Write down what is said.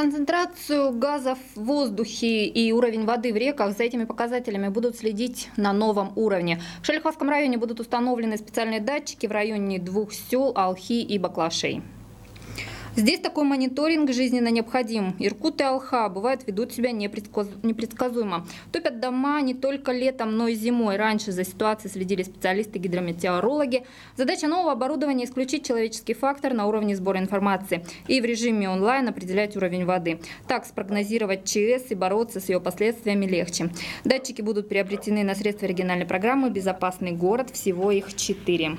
Концентрацию газов в воздухе и уровень воды в реках за этими показателями будут следить на новом уровне. В Шелиховском районе будут установлены специальные датчики в районе двух сел Алхи и Баклашей. Здесь такой мониторинг жизненно необходим. Иркут и Алха, бывает, ведут себя непредсказуемо. Топят дома не только летом, но и зимой. Раньше за ситуацией следили специалисты-гидрометеорологи. Задача нового оборудования – исключить человеческий фактор на уровне сбора информации и в режиме онлайн определять уровень воды. Так спрогнозировать ЧС и бороться с ее последствиями легче. Датчики будут приобретены на средства региональной программы «Безопасный город». Всего их четыре.